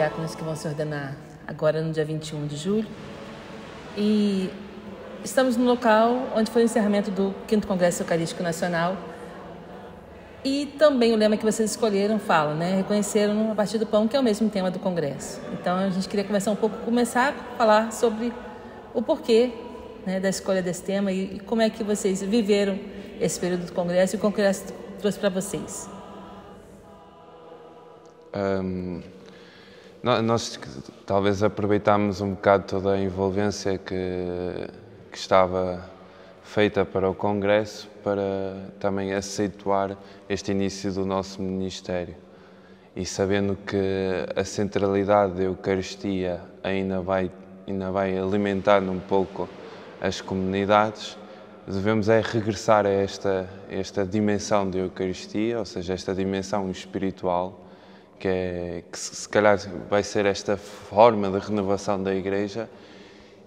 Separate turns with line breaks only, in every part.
diáconos que vão se ordenar agora no dia 21 de julho. E estamos no local onde foi o encerramento do 5 Congresso Eucarístico Nacional. E também o lema que vocês escolheram fala, né? Reconheceram a partir do pão, que é o mesmo tema do Congresso. Então a gente queria conversar um pouco, começar a falar sobre o porquê né, da escolha desse tema e, e como é que vocês viveram esse período do Congresso e o Congresso trouxe para vocês.
Um, nós talvez aproveitámos um bocado toda a envolvência que, que estava feita para o Congresso para também acentuar este início do nosso ministério. E sabendo que a centralidade da Eucaristia ainda vai, ainda vai alimentar um pouco as comunidades, devemos é regressar a esta, esta dimensão da Eucaristia, ou seja, esta dimensão espiritual, que, é, que se calhar vai ser esta forma de renovação da Igreja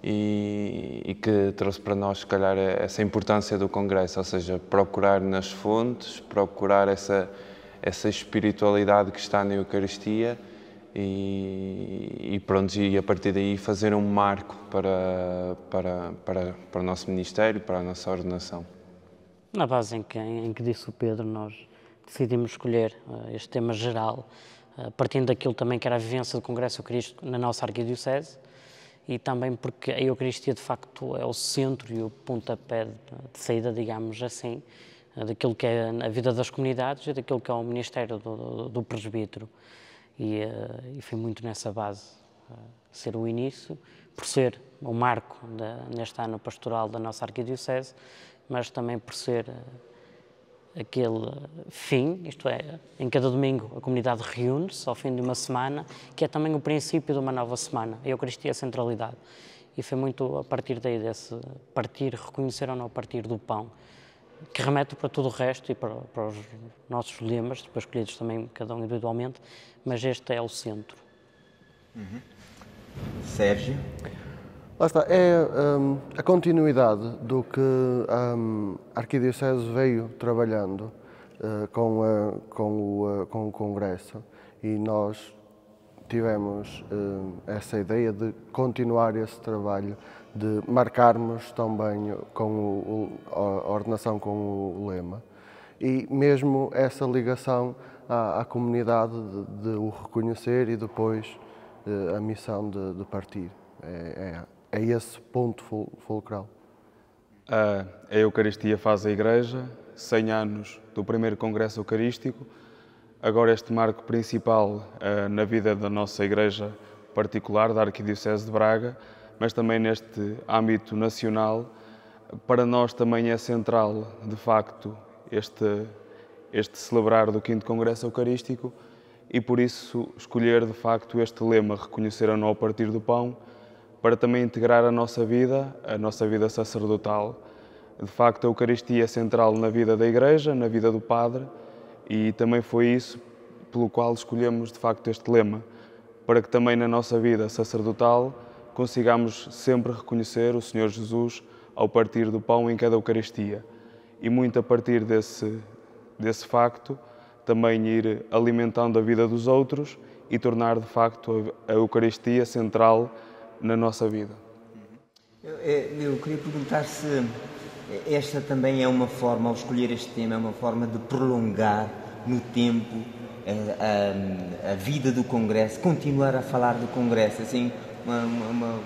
e, e, que trouxe para nós, se calhar, essa importância do Congresso, ou seja, procurar nas fontes, procurar essa, essa espiritualidade que está na Eucaristia e, e pronto, e a partir daí fazer um marco para, para, para, para o nosso ministério, para a nossa ordenação.
Na base em que, em que disse o Pedro, nós decidimos escolher uh, este tema geral, partindo daquilo também que era a vivência do Congresso Eucarístico na nossa Arquidiocese, e também porque a Eucaristia de facto é o centro e o pontapé de saída, digamos assim, uh, daquilo que é a vida das comunidades e daquilo que é o ministério do, do, presbítero. E, uh, e foi muito nessa base ser o início, por ser o marco neste ano pastoral da nossa arquidiocese, mas também por ser aquele fim, isto é, em cada domingo a comunidade reúne-se ao fim de uma semana, que é também o princípio de uma nova semana, a Eucaristia a centralidade. E foi muito a partir daí desse partir, reconhecer ou não partir do pão, que remete para todo o resto e para, para os nossos lemas, depois escolhidos também cada um individualmente, mas este é o centro.
Uhum. Sérgio?
Lá está, é um, a continuidade do que um, a Arquidiocese veio trabalhando uh, com, uh, com, o, uh, com o Congresso e nós tivemos hum, essa ideia de continuar esse trabalho de marcarmos também com o, a ordenação com o lema e mesmo essa ligação à, à comunidade de, de, o reconhecer e depois de, a missão de, de partir. É, é, é, esse ponto fulcral.
A, a Eucaristia faz a Igreja, 100 anos do primeiro Congresso Eucarístico, agora este marco principal uh, na vida da nossa Igreja particular, da Arquidiocese de Braga, mas também neste âmbito nacional, para nós também é central, de facto, este, este celebrar do 5 Congresso Eucarístico e por isso escolher, de facto, este lema, reconhecer a a partir do pão, para também integrar a nossa vida, a nossa vida sacerdotal. De facto, a Eucaristia é central na vida da Igreja, na vida do Padre, e também foi isso pelo qual escolhemos, de facto, este lema, para que também na nossa vida sacerdotal consigamos sempre reconhecer o Senhor Jesus ao partir do pão em cada Eucaristia. E muito a partir desse, desse facto, também ir alimentando a vida dos outros e tornar de facto a Eucaristia central na nossa vida.
Eu, eu queria perguntar se esta também é uma forma, ao escolher este tema, é uma forma de prolongar no tempo a, a, a vida do Congresso, continuar a falar do Congresso, assim, uma, uma,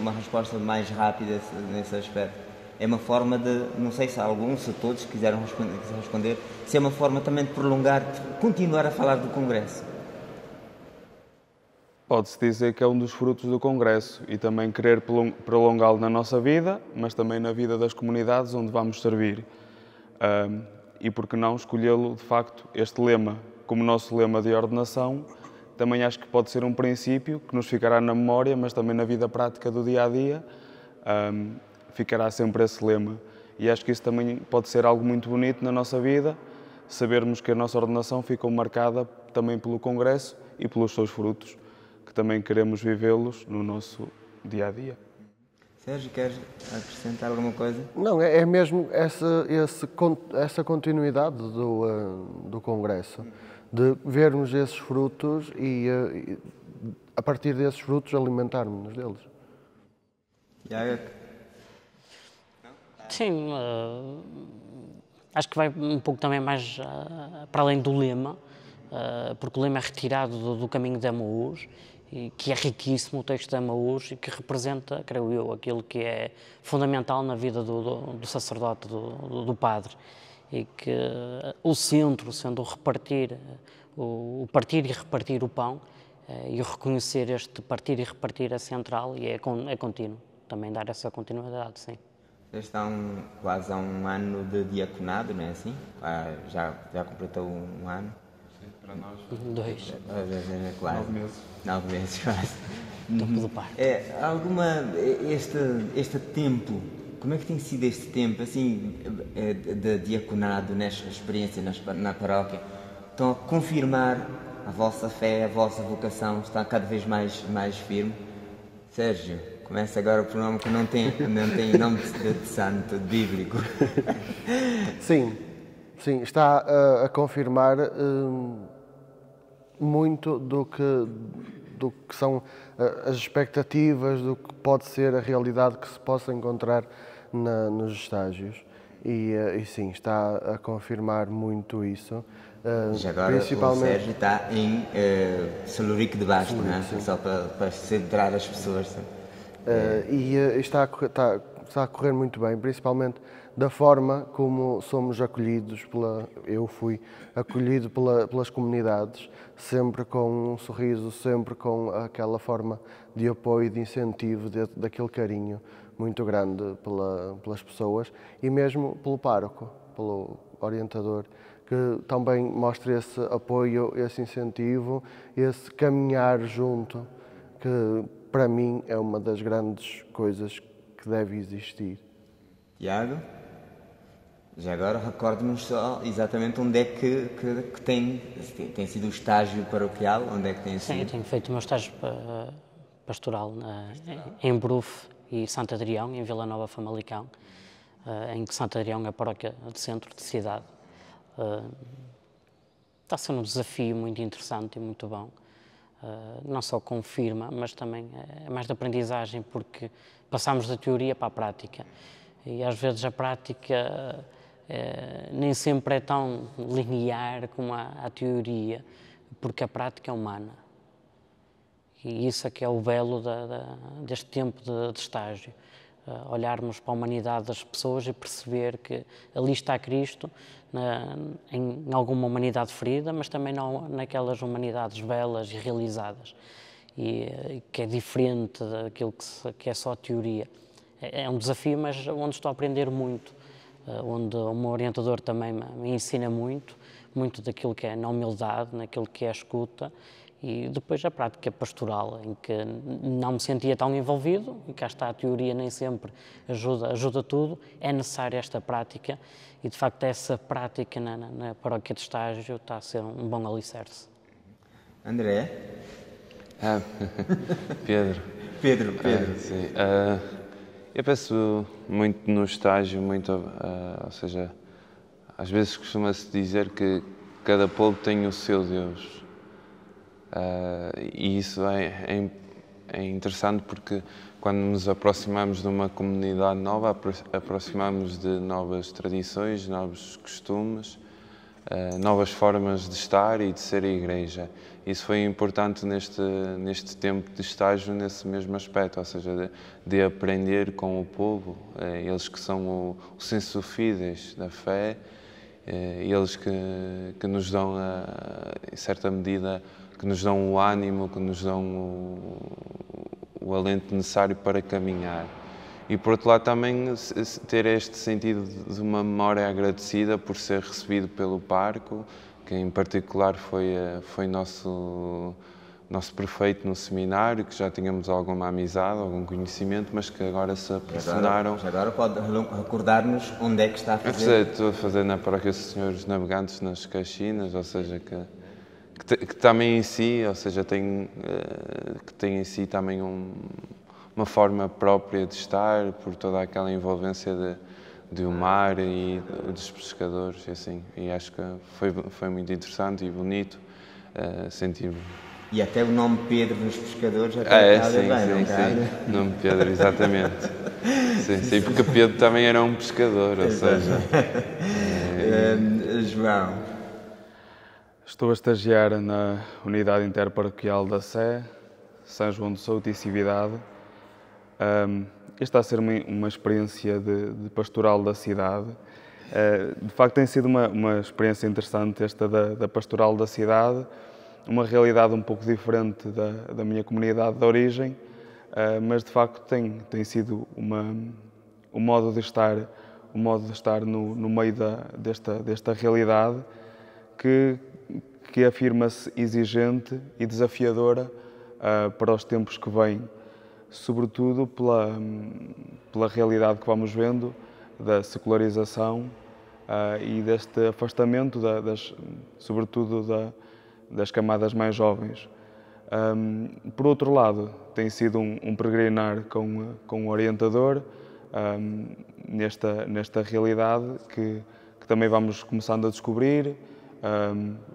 uma resposta mais rápida nesse aspecto. É uma forma de, não sei se alguns, se todos quiseram responder, responder, se é uma forma também de prolongar, de continuar a falar do Congresso.
Pode-se dizer que é um dos frutos do Congresso e também querer prolongá-lo na nossa vida, mas também na vida das comunidades onde vamos servir. Um, e por que não escolhê-lo, de facto, este lema como nosso lema de ordenação, também acho que pode ser um princípio que nos ficará na memória, mas também na vida prática do dia a dia, um, ficará sempre esse lema. E acho que isso também pode ser algo muito bonito na nossa vida, sabermos que a nossa ordenação ficou marcada também pelo Congresso e pelos seus frutos, também queremos vivê-los no nosso dia a dia.
Sérgio, queres acrescentar alguma coisa?
Não, é, é mesmo essa, esse, essa continuidade do, uh, do Congresso de vermos esses frutos e, eh, a partir desses frutos, alimentarmos-nos deles.
Sim, uh, acho que vai um pouco também mais para além do lema, porque o lema é retirado do, do caminho de Amaús, e que é riquíssimo o texto de Amaús e que representa, creio eu, aquilo que é fundamental na vida do, do, do sacerdote, do, do, padre. E que o centro, sendo o repartir, o, o partir e repartir o pão, e o reconhecer este partir e repartir a central, e é, é contínuo, também dar essa continuidade, sim.
Está um, quase há um ano de diaconado, não é assim? Ah, já, já completou um ano?
Sim, para nós.
Dois.
É, quase.
Nove meses.
Nove meses, quase.
Topo do parque.
É, alguma, este, este tempo, como é que tem sido este tempo, assim, é, de diaconado, nesta experiência na paróquia? Estão a confirmar a vossa fé, a vossa vocação, está cada vez mais, mais firme? Sérgio? Começa agora por um nome que não tem, não tem nome de, de santo, de bíblico.
Sim, sim, está a, a confirmar hum, muito do que, do que são as expectativas, do que pode ser a realidade que se possa encontrar na, nos estágios. E, e, sim, está a confirmar muito isso.
Uh, Já agora principalmente... o Sérgio está em uh, de Baixo, sim, é? Sim. só para, para centrar as pessoas.
Uh, e uh, está, está, está, a correr muito bem, principalmente da forma como somos acolhidos pela. Eu fui acolhido pela, pelas comunidades, sempre com um sorriso, sempre com aquela forma de apoio, de incentivo, de, daquele carinho muito grande pela, pelas pessoas e mesmo pelo pároco, pelo orientador, que também mostra esse apoio, esse incentivo, esse caminhar junto, que para mim, é uma das grandes coisas que deve existir.
Tiago, já agora recorde-nos só exatamente onde é que, que, que, tem, tem sido o estágio paroquial, onde é que tem
sido?
Sim,
eu tenho feito o meu estágio pastoral na, em Bruf e Santo Adrião, em Vila Nova Famalicão, eh, em que Santo Adrião é a paróquia de centro de cidade. Eh, está ser um desafio muito interessante e muito bom. Uh, não só confirma, mas também é mais de aprendizagem, porque passamos da teoria para a prática. E às vezes a prática uh, nem sempre é tão linear como a, a, teoria, porque a prática é humana. E isso é que é o belo da, da, deste tempo de, de estágio. Uh, olharmos para a humanidade das pessoas e perceber que ali está Cristo, na, em, em, alguma humanidade ferida, mas também não, naquelas humanidades belas e realizadas, e, que é diferente daquilo que, se, que é só teoria. É, é, um desafio, mas onde estou a aprender muito, onde o meu orientador também me, me ensina muito, muito daquilo que é na humildade, naquilo que é a escuta, e depois a prática pastoral, em que não me sentia tão envolvido, e cá está a teoria nem sempre ajuda, ajuda tudo, é necessária esta prática e de facto essa prática na, na, na paróquia de estágio está a ser um bom alicerce.
André?
Ah, Pedro.
Pedro, Pedro.
Ah, sim. Ah, eu penso muito no estágio, muito, ah, ou seja, às vezes costuma-se dizer que cada povo tem o seu Deus. Uh, e isso é, é, é, interessante porque quando nos aproximamos de uma comunidade nova, aproximamos de novas tradições, novos costumes, uh, novas formas de estar e de ser a igreja. Isso foi importante neste, neste tempo de estágio, nesse mesmo aspecto, ou seja, de, de aprender com o povo, uh, eles que são o, o senso fídeis da fé, eles que, que nos dão, em certa medida, que nos dão o ânimo, que nos dão o, o alento necessário para caminhar. E por outro lado também ter este sentido de uma memória agradecida por ser recebido pelo Parco, que em particular foi, eh, foi nosso, nosso prefeito no seminário, que já tínhamos alguma amizade, algum conhecimento, mas que agora se aproximaram.
Agora, agora pode recordar-nos onde é que está a fazer?
Estou a fazer na Paróquia dos Senhores Navegantes, nas Caxinas, ou seja, que que, que, também em si, ou seja, tem, uh, que tem em si também um, uma forma própria de estar, por toda aquela envolvência de, de o mar e dos pescadores e assim. E acho que foi, foi muito interessante e bonito uh, sentir
E até o nome Pedro nos pescadores até
Ah, é,
cada
sim,
bem, não
sim, sim. Nome Pedro, exatamente. sim, sim, porque Pedro também era um pescador, ou seja.
Hum, João,
Estou a estagiar na Unidade Interparoquial da Sé, São João do Souto e Cividade. Um, esta a ser uma, uma experiência de, de pastoral da cidade. Uh, de facto, tem sido uma, uma experiência interessante esta da, da pastoral da cidade, uma realidade um pouco diferente da, da minha comunidade de origem, uh, mas de facto tem, tem sido uma, um modo de estar, um modo de estar no, no meio da, desta, desta realidade que, que afirma-se exigente e desafiadora uh, para os tempos que vêm, sobretudo pela, pela realidade que vamos vendo da secularização uh, e deste afastamento, da, das, sobretudo da, das camadas mais jovens. Um, por outro lado, tem sido um, um peregrinar com, com um orientador um, nesta, nesta realidade que, que também vamos começando a descobrir,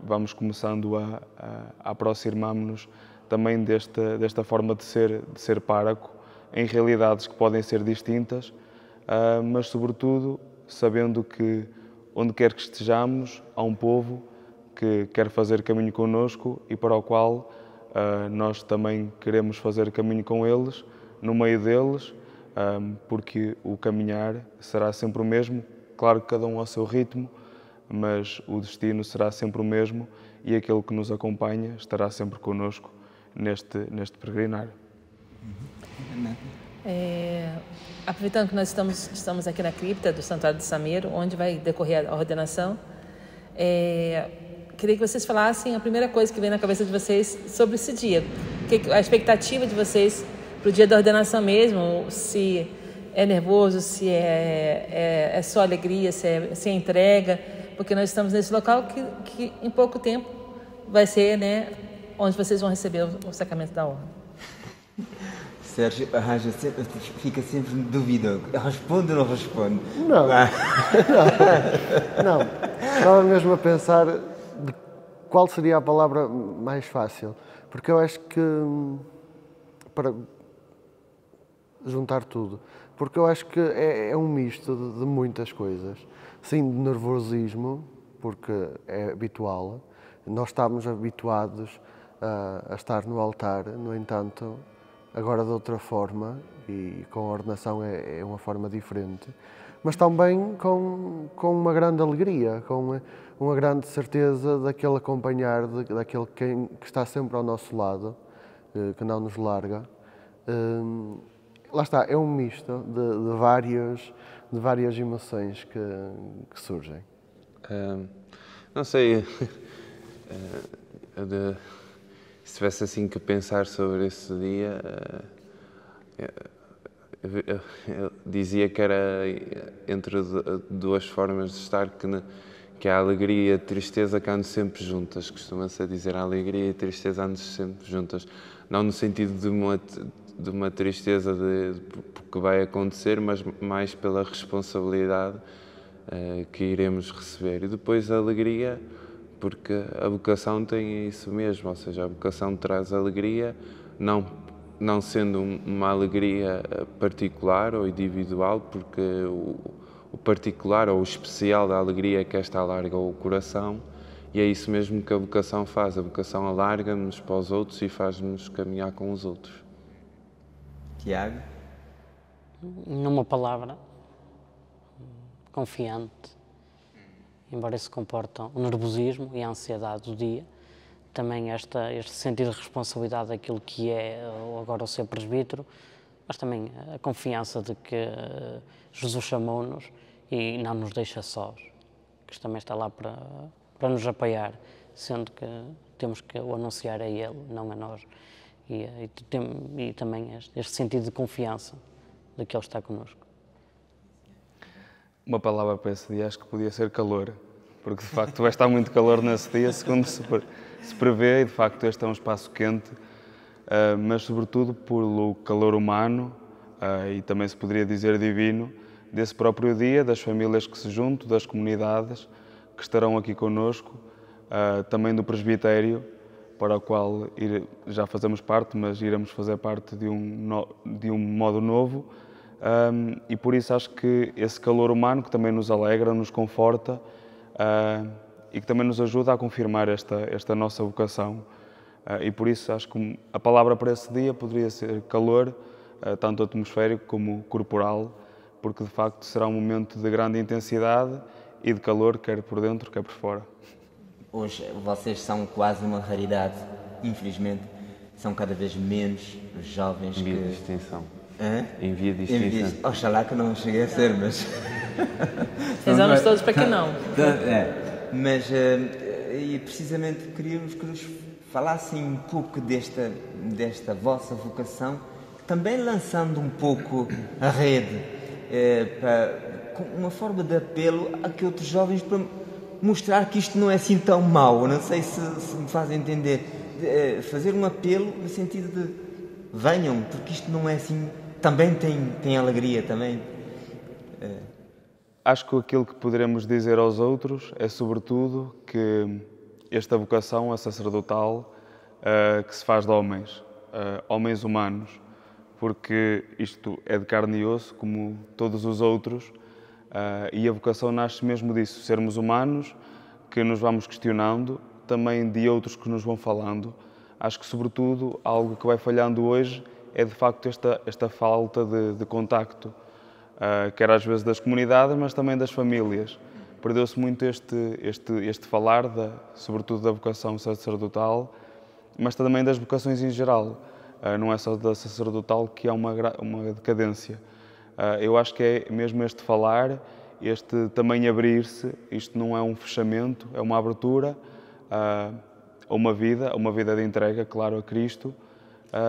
vamos começando a, a, a aproximar-nos também desta, desta forma de ser, de ser páraco em realidades que podem ser distintas, uh, mas sobretudo sabendo que onde quer que estejamos há um povo que quer fazer caminho conosco e para o qual uh, nós também queremos fazer caminho com eles, no meio deles, um, porque o caminhar será sempre o mesmo, claro que cada um ao seu ritmo, mas o destino será sempre o mesmo e aquele que nos acompanha estará sempre conosco neste, neste peregrinar.
É, aproveitando que nós estamos, estamos aqui na cripta do Santuário de Sameiro, onde vai decorrer a ordenação, é, queria que vocês falassem a primeira coisa que vem na cabeça de vocês sobre esse dia. Que, a expectativa de vocês para o dia da ordenação mesmo, se é nervoso, se é, é, é só alegria, se é, se é entrega, porque nós estamos nesse local que, que em pouco tempo vai ser né, onde vocês vão receber o, o sacramento da honra.
Sérgio arranja sempre, fica sempre duvidoso. Responde ou não responde?
Não. não. Estava mesmo a pensar de qual seria a palavra mais fácil. Porque eu acho que. Para juntar tudo. Porque eu acho que é, é um misto de, de, muitas coisas. Sim, de nervosismo, porque é habitual. Nós estamos habituados a, a estar no altar, no entanto, agora de outra forma e com a ordenação é, é uma forma diferente, mas também com, com uma grande alegria, com uma grande certeza daquele acompanhar, de, daquele quem, que está sempre ao nosso lado, eh, que não nos larga. Hum, lá está, é um misto de, de, várias, de várias emoções que, que surgem.
Uh, não sei, uh, de, se tivesse assim que pensar sobre esse dia, uh, eu, eu dizia que era entre duas formas de estar, que, que a alegria e a tristeza que andam sempre juntas. Costuma-se dizer a alegria e a tristeza andam sempre juntas. Não no sentido de uma, de uma tristeza de, de, que vai acontecer, mas mais pela responsabilidade uh, que iremos receber. E depois a alegria, porque a vocação tem isso mesmo, ou seja, a vocação traz alegria, não, não sendo uma alegria particular ou individual, porque o, o particular ou o especial da alegria é que esta alarga o coração. E é isso mesmo que a vocação faz. A vocação alarga-nos para os outros e faz-nos caminhar com os outros.
Tiago?
Numa palavra, confiante, embora isso comporte o nervosismo e a ansiedade do dia, também esta, este sentido de responsabilidade daquilo que é agora o ser presbítero, mas também a confiança de que Jesus chamou-nos e não nos deixa sós, que também está lá para, para nos apoiar, sendo que temos que o anunciar a Ele, não a nós. E, e, tem, e também este, este, sentido de confiança de que Ele está connosco.
Uma palavra para esse dia acho que podia ser calor, porque de facto vai estar muito calor nesse dia, segundo se, se prevê, e de facto este é um espaço quente, uh, mas sobretudo pelo calor humano uh, e também se poderia dizer divino desse próprio dia, das famílias que se juntam, das comunidades que estarão aqui conosco, uh, também do presbitério, para o qual já fazemos parte, mas iremos fazer parte de um, de um modo novo. Um, e por isso acho que esse calor humano que também nos alegra, nos conforta uh, e que também nos ajuda a confirmar esta, esta nossa vocação. Uh, e por isso acho que a palavra para esse dia poderia ser calor, uh, tanto atmosférico como corporal, porque de facto será um momento de grande intensidade e de calor, quer por dentro, quer por fora.
Hoje vocês são quase uma raridade, infelizmente, são cada vez menos os jovens
via
que...
de
Hã?
Em via de extinção.
Oxalá que não chegue a ser, mas...
Rezamos todos para que não.
É, mas, eh, e precisamente queríamos que nos falassem um pouco desta, desta vossa vocação, também lançando um pouco a rede, eh, para, com uma forma de apelo a que outros jovens para mostrar que isto não é assim tão mau. Não sei se, se me fazem entender. De, eh, fazer um apelo no sentido de venham, porque isto não é assim. Também tem, tem alegria, também.
Acho que aquilo que poderemos dizer aos outros é, sobretudo, que esta vocação a sacerdotal uh, que se faz de homens, uh, homens humanos, porque isto é de carne e osso, como todos os outros, uh, e a vocação nasce mesmo disso, sermos humanos, que nos vamos questionando, também de outros que nos vão falando. Acho que, sobretudo, algo que vai falhando hoje é, de facto, esta, esta falta de, de contacto, uh, quer às vezes das comunidades, mas também das famílias. Perdeu-se muito este, este, este falar, sobretudo da vocação sacerdotal, mas também das vocações em geral. Uh, não é só da sacerdotal que há uma, uma decadência. Uh, eu acho que é mesmo este falar, este também abrir-se, isto não é um fechamento, é uma abertura a uma vida, a uma vida de entrega, claro, a Cristo,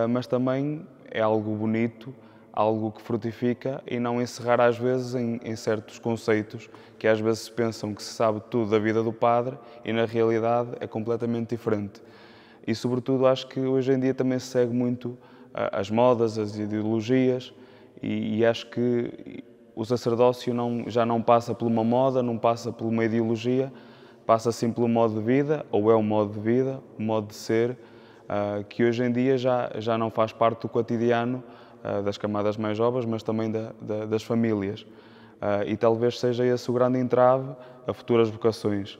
mas também é algo bonito, algo que frutifica e não encerrar às vezes em, em, certos conceitos que às vezes pensam que se sabe tudo da vida do padre e na realidade é completamente diferente. E sobretudo acho que hoje em dia também se segue muito as modas, as ideologias e, e, acho que o sacerdócio não, já não passa por uma moda, não passa por uma ideologia, passa sim pelo modo de vida, ou é um modo de vida, um modo de ser, que hoje em dia já, já não faz parte do cotidiano uh, das camadas mais jovens, mas também da, da, das famílias. Uh, e talvez seja esse o grande entrave a futuras vocações.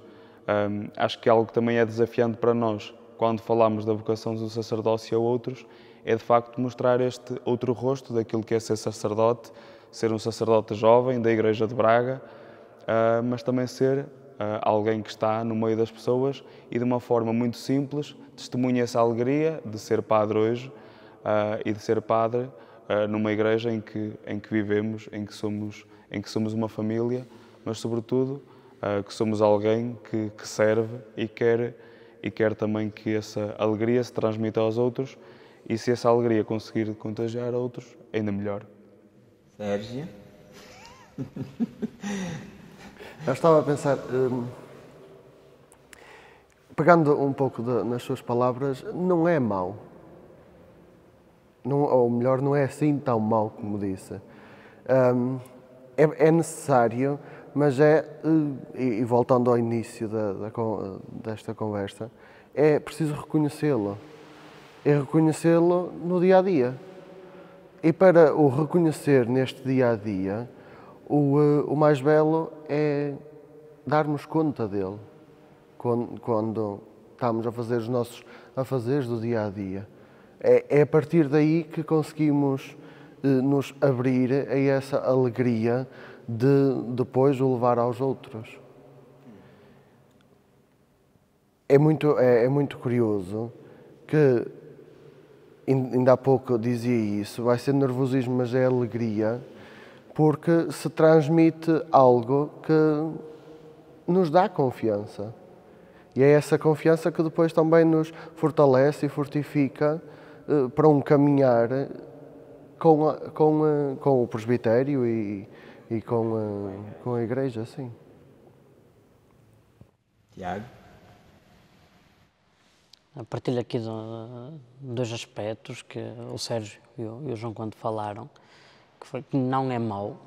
Acho que algo que também é desafiante para nós, quando falamos da vocação do sacerdócio a outros, é de facto mostrar este outro rosto daquilo que é ser sacerdote, ser um sacerdote jovem da Igreja de Braga, mas também ser alguém que está no meio das pessoas e de uma forma muito simples testemunha essa alegria de ser padre hoje e de ser padre numa igreja em que, em que vivemos, em que, somos, em que somos uma família, mas sobretudo que somos alguém que, que serve e quer, e quer também que essa alegria se transmita aos outros e se essa alegria conseguir contagiar outros, ainda melhor.
Sérgio?
Eu estava a pensar, hum, pegando um pouco de, nas suas palavras, não é mau. Não, ou melhor, não é assim tão mau como disse. Hum, é, é, necessário, mas é, e, e voltando ao início da, da, desta conversa, é preciso reconhecê-lo. É reconhecê-lo no dia a dia. E para o reconhecer neste dia a dia, o, eh, o mais belo é darmos conta dele quando, quando estamos a fazer os nossos afazeres do dia a dia. É, é a partir daí que conseguimos eh, nos abrir a essa alegria de depois o levar aos outros. É muito, é, é muito curioso que, ainda há pouco eu dizia isso, vai ser nervosismo, mas é alegria porque se transmite algo que nos dá confiança. E é essa confiança que depois também nos fortalece e fortifica uh, para um caminhar com, a, com, a, com o presbitério e, e com, a, com a igreja, sim.
Tiago?
Partilho aqui de, dois aspectos que o Sérgio e o João, quando falaram, que foi que não é mau,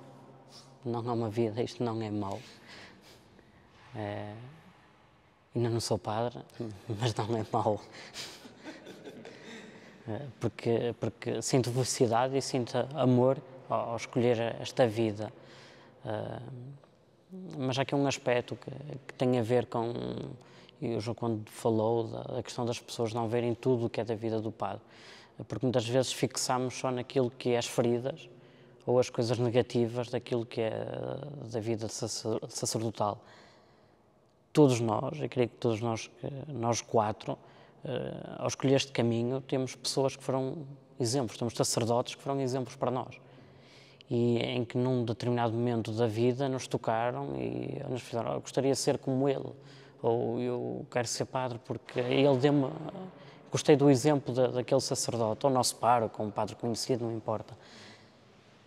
não é uma vida, isto não é mau. É, ainda não sou padre, mas não é mau. porque, porque sinto felicidade e sinto amor ao, ao escolher esta vida. Mas há aqui um aspecto que, que tem a ver com, e o João quando falou da, questão das pessoas não verem tudo o que é da vida do padre, porque muitas vezes fixamos só naquilo que é as feridas ou as coisas negativas daquilo que é da vida sacerdotal. Todos nós, eu creio que todos nós, nós quatro, eh, ao escolher este caminho, temos pessoas que foram exemplos, temos sacerdotes que foram exemplos para nós e em que num determinado momento da vida nos tocaram e nos fizeram, eu gostaria de ser como ele, ou eu quero ser padre porque ele deu-me, gostei do exemplo da, daquele sacerdote, ou nosso pároco, um padre conhecido, não importa.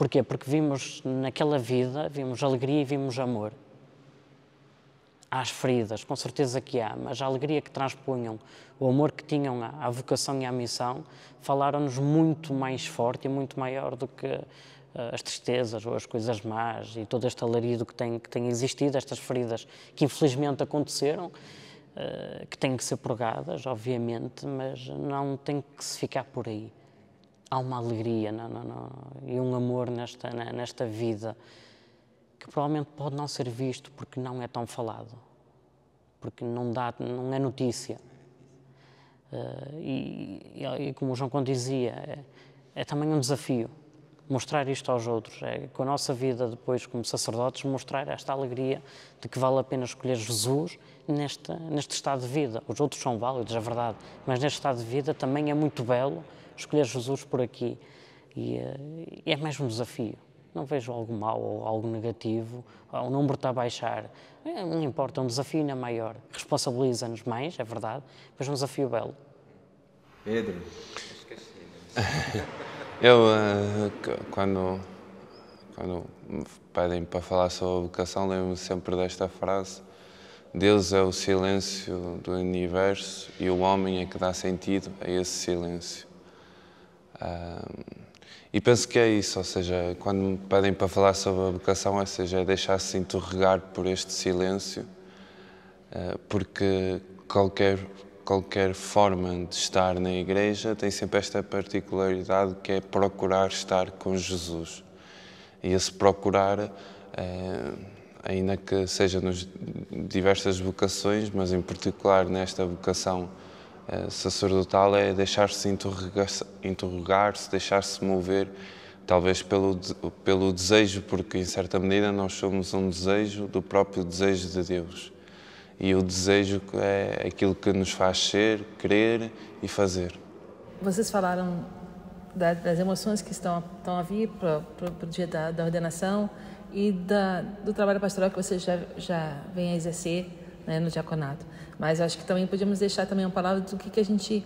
Porquê? Porque vimos naquela vida, vimos alegria e vimos amor. Há as feridas, com certeza que há, mas a alegria que transpunham, o amor que tinham à vocação e à missão, falaram-nos muito mais forte e muito maior do que eh, as tristezas ou as coisas más e todo este alarido que tem, que tem existido, estas feridas que infelizmente aconteceram, eh, que têm que ser purgadas, obviamente, mas não tem que se ficar por aí. Há uma alegria não, não, não, e um amor nesta, nesta vida que provavelmente pode não ser visto porque não é tão falado, porque não, dá, não é notícia. Uh, e, e, como o João Conde dizia, é, é também um desafio mostrar isto aos outros, é com a nossa vida depois como sacerdotes, mostrar esta alegria de que vale a pena escolher Jesus neste, neste estado de vida. Os outros são válidos, é verdade, mas neste estado de vida também é muito belo escolher Jesus por aqui. E, eh, e é mais um desafio. Não vejo algo mau ou algo negativo, o número está a baixar. É, não importa, é um desafio ainda maior. Responsabiliza-nos mais, é verdade, mas é um desafio belo.
Pedro.
Eu, eh, quando, quando me pedem para falar sobre a vocação, lembro-me sempre desta frase: Deus é o silêncio do universo e o homem é que dá sentido a esse silêncio. E penso que é isso, ou seja, quando me pedem para falar sobre a vocação, ou seja, é deixar-se interrogar por este silêncio, eh, porque qualquer qualquer forma de estar na igreja tem sempre esta particularidade que é procurar estar com Jesus. E esse procurar, é, ainda que seja nas diversas vocações, mas em particular nesta vocação sacerdotal, é deixar-se interrogar-se, interrogar deixar-se mover, talvez pelo, pelo desejo, porque em certa medida nós somos um desejo do próprio desejo de Deus e o desejo é aquilo que nos faz ser, crer e fazer.
Vocês falaram da, das emoções que estão, estão a vir para o dia da, da, ordenação e da, do trabalho pastoral que vocês já, já vêm a exercer né, no diaconato. Mas acho que também podíamos deixar também uma palavra do que, que a gente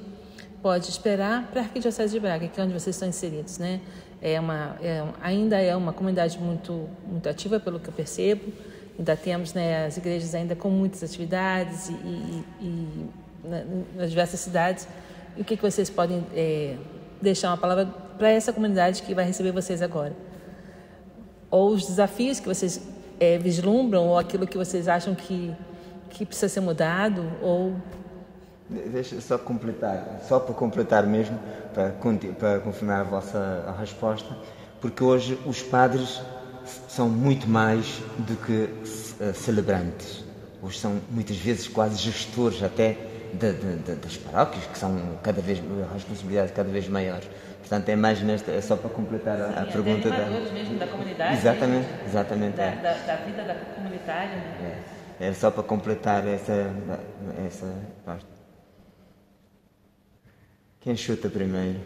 pode esperar para a Arquidiocese de Braga, que é onde vocês estão inseridos. Né? É uma, é, ainda é uma comunidade muito, muito ativa, pelo que eu percebo, Ainda temos né, as igrejas ainda com muitas atividades e, e, e nas diversas cidades. E o que, que vocês podem é, deixar uma palavra para essa comunidade que vai receber vocês agora? Ou os desafios que vocês é, vislumbram, ou aquilo que vocês acham que, que precisa ser mudado, ou...
Deixa só completar, só para completar mesmo, para, para confirmar a vossa a resposta, porque hoje os padres são muito mais do que uh, celebrantes. Hoje são muitas vezes quase gestores até de, de, de, das paróquias, que são cada vez responsabilidades cada vez maiores. Portanto, é mais nesta, é só para completar a, Sim, a pergunta
da. mesmo da comunidade.
Exatamente, exatamente.
Da, é. da, da, vida da comunidade. Né?
É, é só para completar essa, essa parte. Quem chuta primeiro?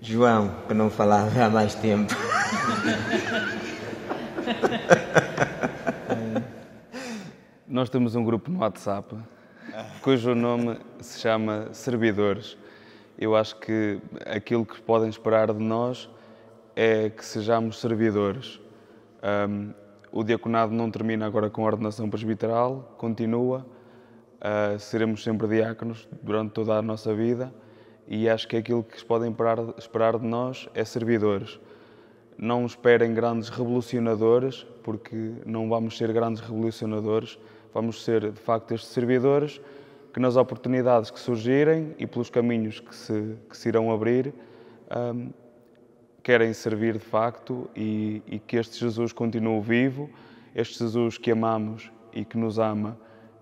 João, que não falava há mais tempo.
Nós temos um grupo no WhatsApp cujo nome se chama Servidores. Eu acho que aquilo que podem esperar de nós é que sejamos servidores. Um, o diaconado não termina agora com a ordenação presbiteral, continua. Uh, seremos sempre diáconos durante toda a nossa vida e acho que aquilo que podem esperar de nós é servidores. Não esperem grandes revolucionadores, porque não vamos ser grandes revolucionadores, vamos ser de facto estes servidores que nas oportunidades que surgirem e pelos caminhos que se, que se irão abrir, um, querem servir de facto e, e, que este Jesus continue vivo, este Jesus que amamos e que nos ama,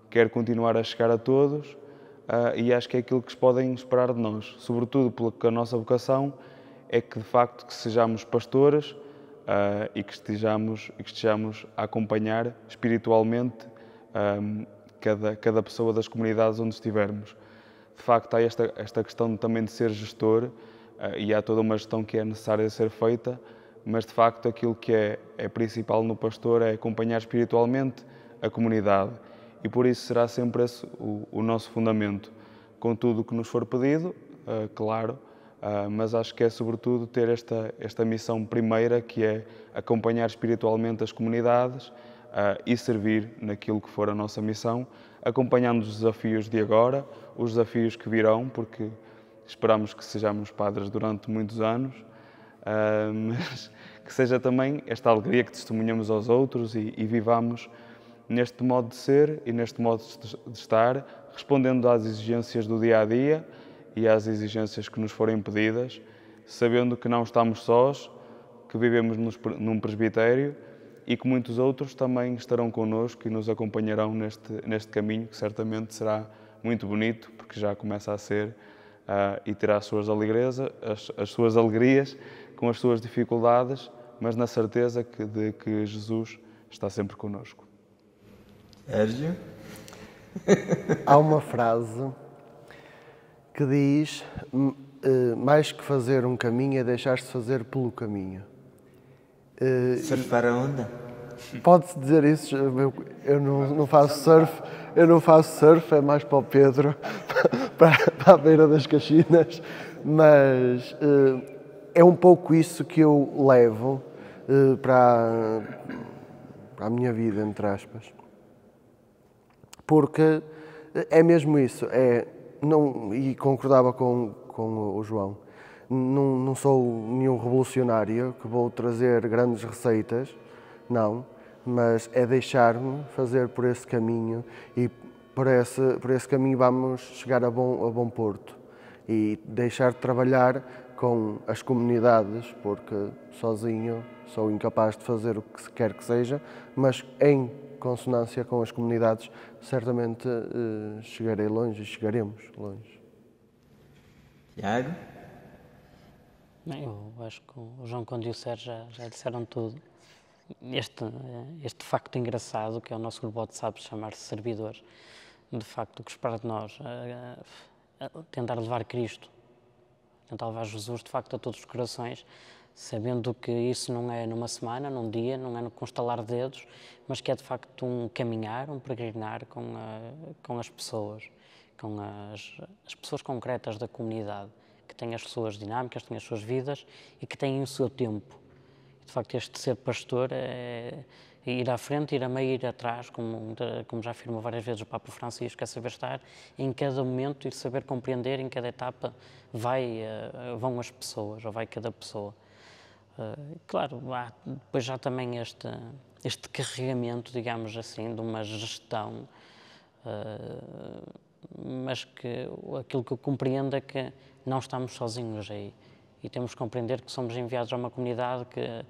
quer continuar a chegar a todos uh, e acho que é aquilo que podem esperar de nós, sobretudo porque a nossa vocação é que de facto que sejamos pastores uh, e, que estejamos, que estejamos a acompanhar espiritualmente um, cada, cada pessoa das comunidades onde estivermos. De facto, há esta, esta questão também de ser gestor e há toda uma gestão que é necessária ser feita, mas de facto aquilo que é, é principal no pastor é acompanhar espiritualmente a comunidade. E por isso será sempre esse o, o nosso fundamento, com tudo o que nos for pedido, uh, claro, uh, mas acho que é sobretudo ter esta, esta missão primeira que é acompanhar espiritualmente as comunidades uh, e servir naquilo que for a nossa missão, acompanhando os desafios de agora, os desafios que virão, porque esperamos que sejamos padres durante muitos anos, uh, mas que seja também esta alegria que testemunhamos aos outros e, e vivamos neste modo de ser e neste modo de estar, respondendo às exigências do dia a dia e às exigências que nos forem pedidas, sabendo que não estamos sós, que vivemos num presbitério e que muitos outros também estarão connosco e nos acompanharão neste, neste caminho, que certamente será muito bonito, porque já começa a ser uh, e terá as suas alegrias, as, as, suas alegrias com as suas dificuldades, mas na certeza que, de que Jesus está sempre connosco.
Sérgio?
Há uma frase que diz: eh, mais que fazer um caminho é deixar-se fazer pelo caminho.
Uh, Surfar a onda?
Pode-se dizer isso, eu, eu não, não, faço surf, eu não faço surf, é mais para o Pedro, para, para a beira das Caxinas, mas uh, é um pouco isso que eu levo uh, para, para a minha vida, entre aspas. Porque é mesmo isso, é, não, e concordava com, com o João, não, não sou nenhum revolucionário que vou trazer grandes receitas, não, mas é deixar-me fazer por esse caminho e por esse, por esse caminho vamos chegar a bom, a bom porto e deixar de trabalhar com as comunidades, porque sozinho sou incapaz de fazer o que quer que seja, mas em consonância com as comunidades, certamente eh, chegarei longe e chegaremos longe.
Tiago?
Eu acho que o João quando e o Sérgio já, já disseram tudo. Este, este facto engraçado, que é o nosso grupo WhatsApp chamar-se servidores, de facto, o que espera de nós, é, é tentar levar Cristo, tentar levar Jesus, de facto, a todos os corações, sabendo que isso não é numa semana, num dia, não é no constalar dedos, mas que é de facto um caminhar, um peregrinar com, a, com as pessoas, com as, as pessoas concretas da comunidade que têm as suas dinâmicas, têm as suas vidas e que têm o seu tempo. De facto, este ser pastor é ir à frente, ir a meio, ir atrás, como, como já afirmou várias vezes o Papa Francisco, é saber estar em cada momento e saber compreender em cada etapa vai, eh, vão as pessoas, ou vai cada pessoa. Eh, claro, há depois já também este, este carregamento, digamos assim, de uma gestão, eh, mas que aquilo que eu compreendo é que não estamos sozinhos aí. E temos que compreender que somos enviados a uma comunidade que,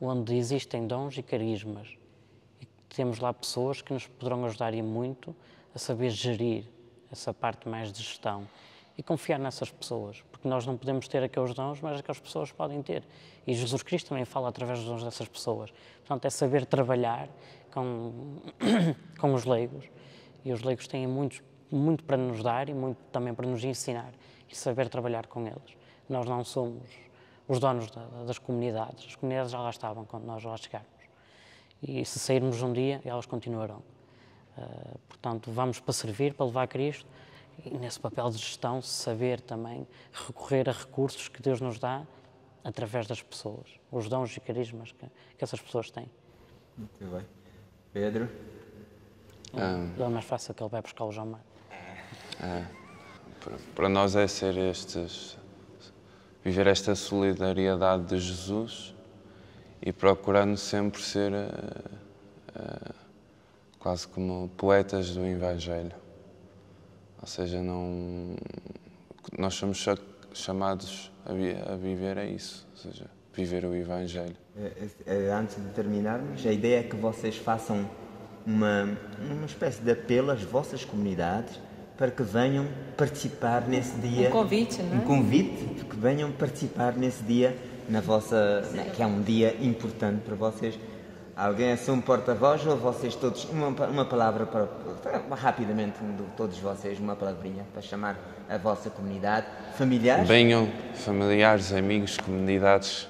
onde existem dons e carismas. E temos lá pessoas que nos poderão ajudar e muito a saber gerir essa parte mais de gestão e confiar nessas pessoas, porque nós não podemos ter aqueles dons, mas aquelas pessoas podem ter. E Jesus Cristo também fala através dos dons dessas pessoas. Portanto, é saber trabalhar com, com os leigos, e os leigos têm muito, muito para nos dar e muito também para nos ensinar e saber trabalhar com eles. Nós não somos os donos das comunidades, as comunidades já lá estavam quando nós lá chegarmos. E se sairmos um dia, elas continuarão. Uh, portanto, vamos para servir, para levar a Cristo e nesse papel de gestão, saber também recorrer a recursos que Deus nos dá através das pessoas, os dons e carismas que, que essas pessoas têm.
Muito bem. Pedro?
Um, é mais fácil que ele vai buscar o João Mar.
É para nós é ser estes, viver esta solidariedade de Jesus e procurando sempre ser uh, uh, quase como poetas do Evangelho. Ou seja, não, nós somos chamados a, vi, a viver é isso, ou seja, viver o Evangelho.
Eh, antes de terminarmos, a ideia é que vocês façam uma, uma espécie de apelo às vossas comunidades para que venham participar nesse dia.
Um convite, não é?
Um convite, que venham participar nesse dia na vossa, né, que é um dia importante para vocês. Alguém assume porta-voz ou vocês todos, uma, uma palavra para, rapidamente, todos vocês, uma palavrinha para chamar a vossa comunidade, familiares?
Venham, familiares, amigos, comunidades,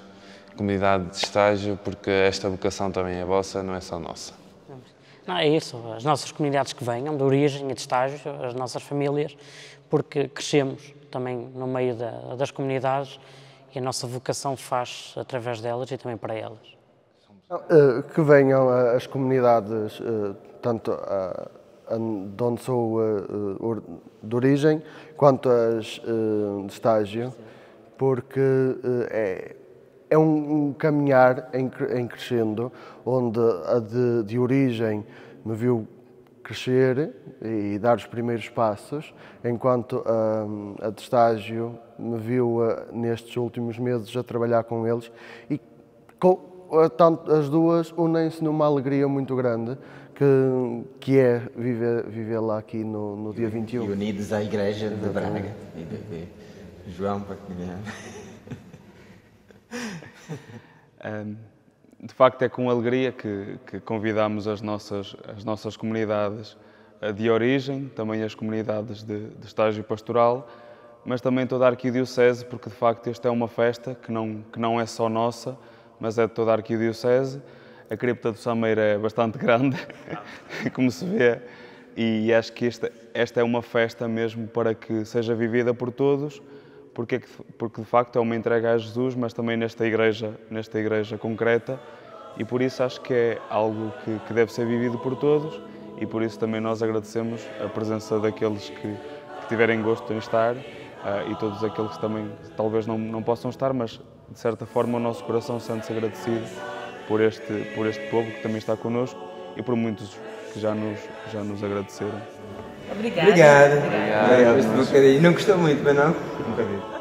comunidade de estágio, porque esta vocação também é vossa, não é só nossa.
Não, é isso, as nossas comunidades que venham, de origem e de estágio, as nossas famílias, porque crescemos também no meio da, das comunidades e a nossa vocação faz através delas e também para elas.
Eh, que venham as comunidades, eh, tanto a, de onde sou eh, de origem, quanto as de estágio, porque é, é um caminhar em, em crescendo, onde a de, de origem me viu crescer e dar os primeiros passos, enquanto a, a de estágio me viu nestes últimos meses a trabalhar com eles e com, as duas unem-se numa alegria muito grande que, que é viver, viver lá aqui no, no dia 21.
E unidos à Igreja de Braga e de, de João Paquinhã.
de facto, é com alegria que, que convidamos as nossas, as nossas comunidades eh, de origem, também as comunidades de, de estágio pastoral, mas também toda a Arquidiocese, porque de facto esta é uma festa que não, que não é só nossa, mas é de toda a Arquidiocese. A cripta do Sameiro é bastante grande, como se vê, e acho que esta, esta é uma festa mesmo para que seja vivida por todos, porque, porque de facto é uma entrega a Jesus, mas também nesta igreja, nesta igreja concreta, e por isso acho que é algo que, que deve ser vivido por todos, e por isso também nós agradecemos a presença daqueles que, que tiverem gosto em estar uh, e todos aqueles que também talvez não, não possam estar, mas de certa forma, o nosso coração sente-se agradecido por este, por este povo que também está connosco e por muitos que já nos, já nos agradeceram.
Obrigada.
Obrigado. Obrigado. Obrigado. Não gostou muito, mas não? Um bocadinho.